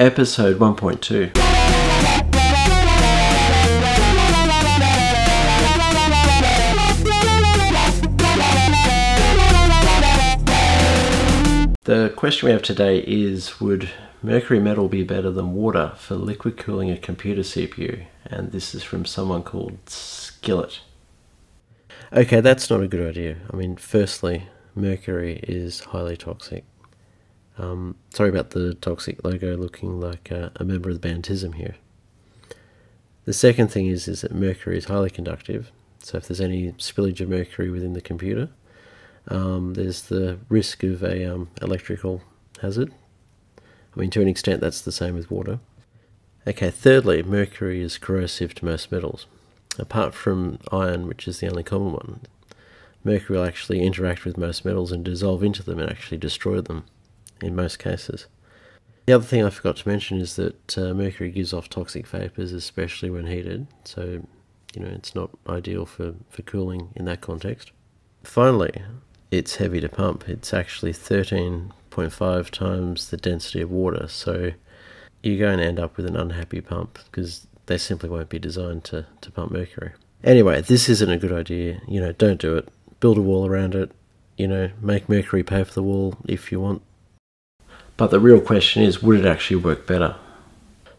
Episode 1.2. The question we have today is Would mercury metal be better than water for liquid cooling a computer CPU? And this is from someone called Skillet. Okay, that's not a good idea. I mean, firstly, mercury is highly toxic. Um, sorry about the toxic logo looking like a, a member of the band TISM here. The second thing is, is that mercury is highly conductive, so if there's any spillage of mercury within the computer, um, there's the risk of a um, electrical hazard. I mean, to an extent, that's the same with water. Okay, thirdly, mercury is corrosive to most metals. Apart from iron, which is the only common one, mercury will actually interact with most metals and dissolve into them and actually destroy them in most cases. The other thing I forgot to mention is that uh, mercury gives off toxic vapors, especially when heated, so you know it's not ideal for, for cooling in that context. Finally, it's heavy to pump. It's actually 13.5 times the density of water, so you're going to end up with an unhappy pump because they simply won't be designed to, to pump mercury. Anyway, this isn't a good idea. You know, don't do it. Build a wall around it. You know, make mercury pay for the wall if you want. But the real question is, would it actually work better?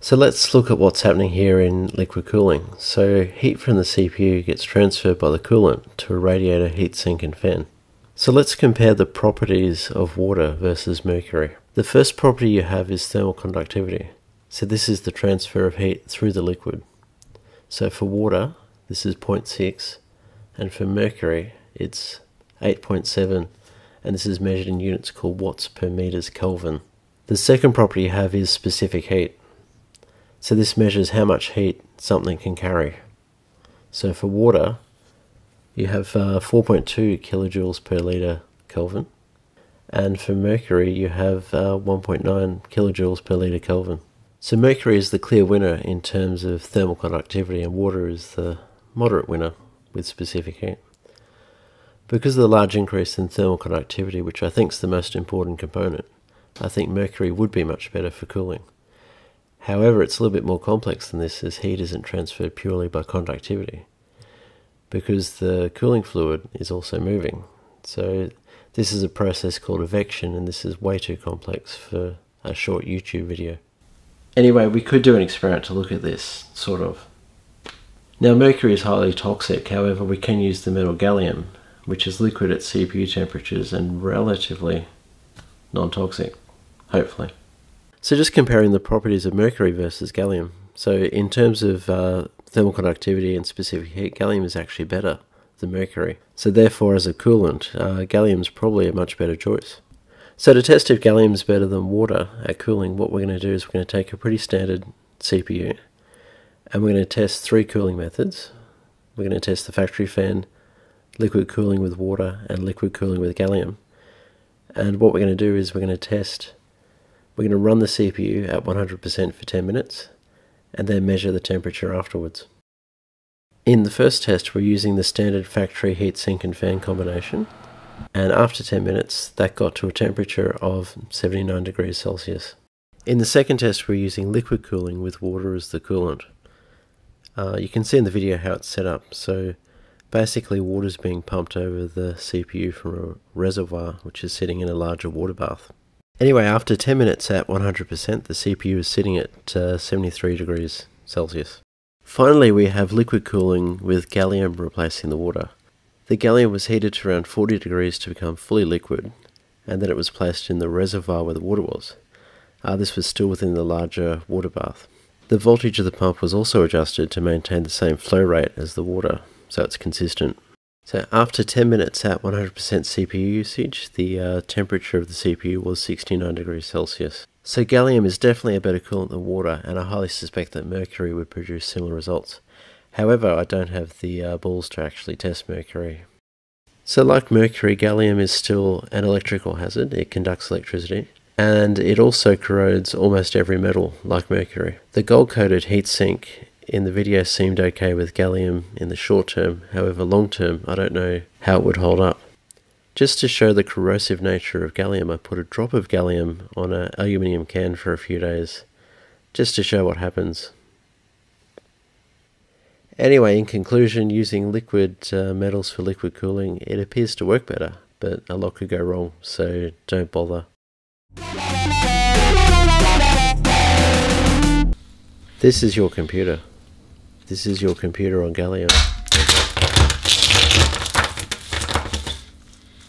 So let's look at what's happening here in liquid cooling. So heat from the CPU gets transferred by the coolant to a radiator, heatsink and fan. So let's compare the properties of water versus mercury. The first property you have is thermal conductivity. So this is the transfer of heat through the liquid. So for water, this is 0.6, and for mercury, it's 8.7, and this is measured in units called watts per meters Kelvin. The second property you have is specific heat. So this measures how much heat something can carry. So for water, you have uh, 4.2 kilojoules per litre Kelvin, and for mercury you have uh, 1.9 kilojoules per litre Kelvin. So mercury is the clear winner in terms of thermal conductivity, and water is the moderate winner with specific heat. Because of the large increase in thermal conductivity, which I think is the most important component, I think mercury would be much better for cooling. However, it's a little bit more complex than this as heat isn't transferred purely by conductivity because the cooling fluid is also moving. So this is a process called advection and this is way too complex for a short YouTube video. Anyway, we could do an experiment to look at this, sort of. Now mercury is highly toxic, however we can use the metal gallium, which is liquid at CPU temperatures and relatively non-toxic hopefully. So just comparing the properties of mercury versus gallium. So in terms of uh, thermal conductivity and specific heat, gallium is actually better than mercury. So therefore, as a coolant, uh, gallium is probably a much better choice. So to test if gallium is better than water at cooling, what we're going to do is we're going to take a pretty standard CPU and we're going to test three cooling methods. We're going to test the factory fan, liquid cooling with water, and liquid cooling with gallium. And what we're going to do is we're going to test we're going to run the CPU at 100% for 10 minutes and then measure the temperature afterwards. In the first test, we're using the standard factory heatsink and fan combination, and after 10 minutes, that got to a temperature of 79 degrees Celsius. In the second test, we're using liquid cooling with water as the coolant. Uh, you can see in the video how it's set up. So basically, water is being pumped over the CPU from a reservoir, which is sitting in a larger water bath. Anyway, after 10 minutes at 100%, the CPU is sitting at uh, 73 degrees Celsius. Finally, we have liquid cooling with gallium replacing the water. The gallium was heated to around 40 degrees to become fully liquid, and then it was placed in the reservoir where the water was. Uh, this was still within the larger water bath. The voltage of the pump was also adjusted to maintain the same flow rate as the water, so it's consistent. So after 10 minutes at 100% CPU usage, the uh, temperature of the CPU was 69 degrees Celsius. So gallium is definitely a better coolant than water, and I highly suspect that mercury would produce similar results. However, I don't have the uh, balls to actually test mercury. So like mercury, gallium is still an electrical hazard. It conducts electricity, and it also corrodes almost every metal, like mercury. The gold-coated heatsink in the video seemed okay with gallium in the short term, however long term I don't know how it would hold up. Just to show the corrosive nature of gallium I put a drop of gallium on an aluminium can for a few days, just to show what happens. Anyway, in conclusion, using liquid uh, metals for liquid cooling, it appears to work better, but a lot could go wrong, so don't bother. This is your computer. This is your computer on Gallium.